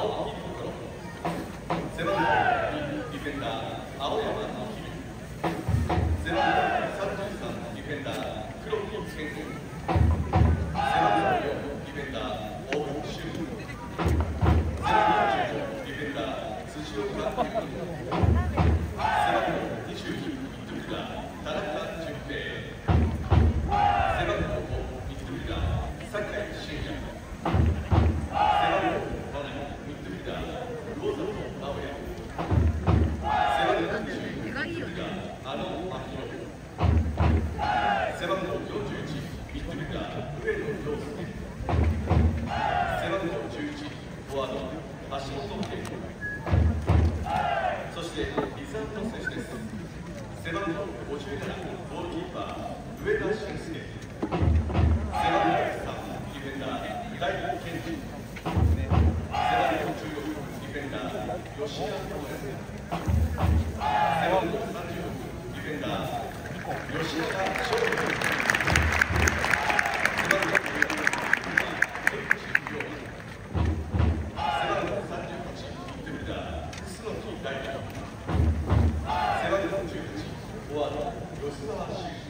好好。足元を蹴るそしてリザーブの選手です。背番号57ゴールキーパー上田俊介背番号3ディフェンダー大悟健二背番号16ディフェンダー吉田智也背番号36ディフェンダー吉田フォワー吉修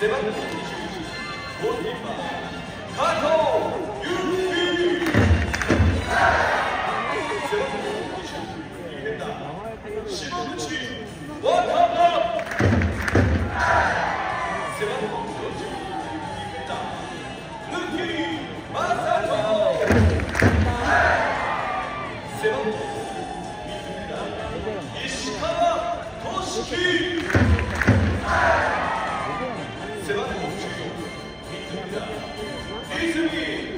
背番号20ゴール加藤背番号20ディフェンダー口渡背番号40ディフェンダ抜き正人 Izumi.